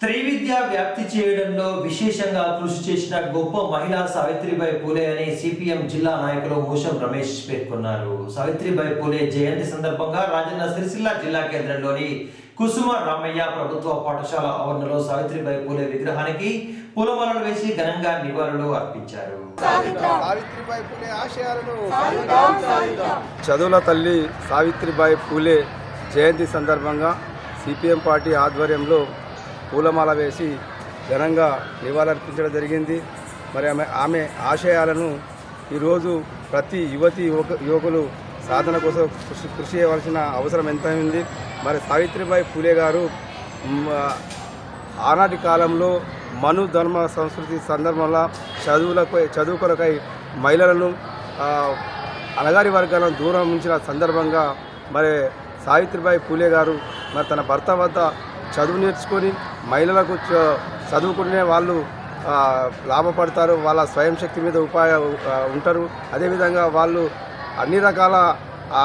త్రివిద్య వ్యాప్తి చేయడంలో విశేషంగా కృషి చేసిన గొప్ప మహిళ సావిత్రిబాయి పూలే అని సిపిఎం జిల్లా నాయకులు మోషం రమేష్ పేర్కొన్నారు. సావిత్రిబాయి పూలే జయంతి సందర్భంగా రాజన్న సిరిసిల్ల జిల్లా కేంద్రంలోని కుసుమ రామయ్య ప్రభుత్వ పాఠశాల ఆవరణలో సావిత్రిబాయి పూలే విగ్రహానికి పూలమాలలు వేసి ఘనంగా నివాళులు అర్పించారు. సావిత్రిబాయి పూలే ఆశయాలను చదువుల తల్లి సావిత్రిబాయి పూలే జయంతి సందర్భంగా సిపిఎం పార్టీ ఆధ్వర్యంలో పూలమాల వేసి ఘనంగా నివాళులర్పించడం జరిగింది. మరి ఆమె ఆమె ఆశయాలను ఈరోజు ప్రతి యువతి యువక యువకులు సాధన కోసం కృషి కృషి చేయవలసిన అవసరం ఎంత ఉంది మరి సావిత్రిబాయి పూలే గారు ఆనాటి కాలంలో మను ధర్మ సంస్కృతి సందర్భంలో చదువులపై చదువు కొరకై మహిళలను అలగారి వర్గాలను దూరం ఉంచిన సందర్భంగా మరి సావిత్రిబాయి పూలే గారు మరి తన భర్త వద్ద చదువు నేర్చుకొని మహిళలకు చ- చదువుకునే వాళ్ళు లాభపడతారు వాళ్ళ స్వయం శక్తి మీద ఉపాయ ఉంటారు. అదేవిధంగా వాళ్ళు అన్ని రకాల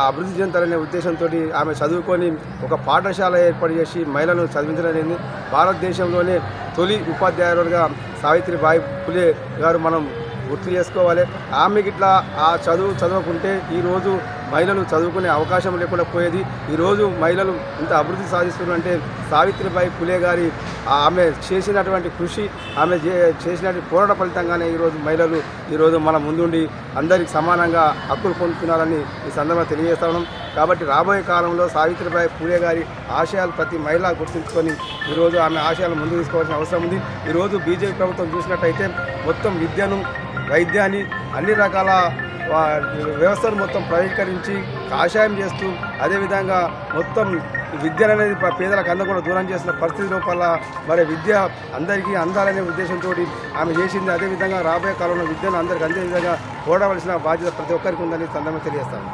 అభివృద్ధి చెందాలనే ఉద్దేశంతో ఆమె చదువుకొని ఒక పాఠశాల ఏర్పాటు చేసి మహిళలను చదివించడం భారతదేశంలోనే తొలి ఉపాధ్యాయులుగా సావిత్రిబాయి పులే గారు మనం గుర్తు చేసుకోవాలి. ఆమెకి ఇట్లా ఆ చదువు చదవకుంటే ఈరోజు మహిళలు చదువుకునే అవకాశం లేకుండా పోయేది. ఈరోజు మహిళలు ఇంత అభివృద్ధి సాధిస్తున్నారంటే సావిత్రిబాయి పులే గారి ఆమె చేసినటువంటి కృషి ఆమె చే- చేసినటువంటి పోరాట ఫలితంగానే ఈరోజు మహిళలు ఈరోజు మన ముందుండి అందరికి సమానంగా హక్కులు పొందుతున్నారని ఈ సందర్భంగా తెలియజేస్తా కాబట్టి రాబోయే కాలంలో సావిత్రిబాయి పూలే గారి ఆశయాలు ప్రతి మహిళ గుర్తుంచుకొని ఈరోజు ఆమె ఆశయాలు ముందుకు తీసుకోవాల్సిన అవసరం ఉంది. ఈరోజు బీజేపీ ప్రభుత్వం చూసినట్టయితే మొత్తం విద్యను వైద్యాన్ని అన్ని రకాల వ్యవస్థను మొత్తం ప్రైవేటీకరించి కాషాయం చేస్తూ అదేవిధంగా మొత్తం విద్యను అనేది పేదలకు అందకుండా దూరం చేసిన పరిస్థితి లోపల మరి విద్య అందరికీ అందాలనే ఉద్దేశంతో ఆమె చేసింది. అదేవిధంగా రాబోయే కాలంలో విద్యను అందరికీ అందే విధంగా పోడవలసిన బాధ్యత ప్రతి ఒక్కరికి ఉందని సందర్భంగా తెలియజేస్తాను.